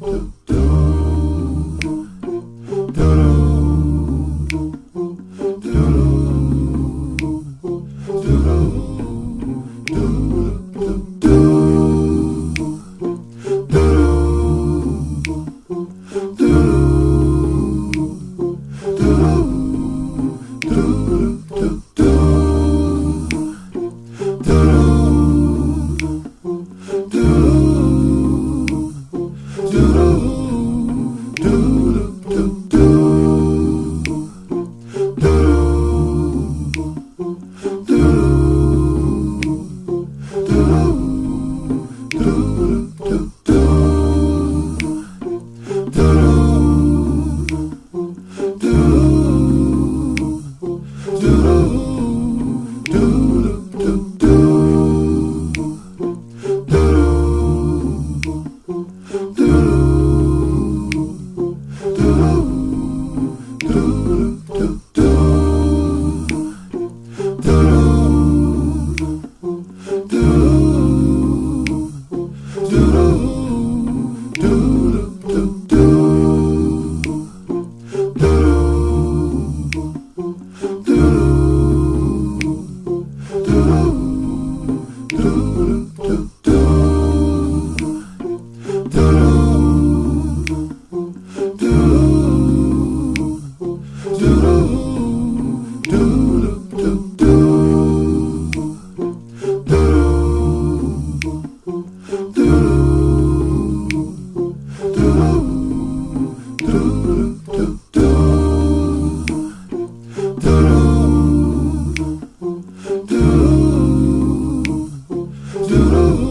do do do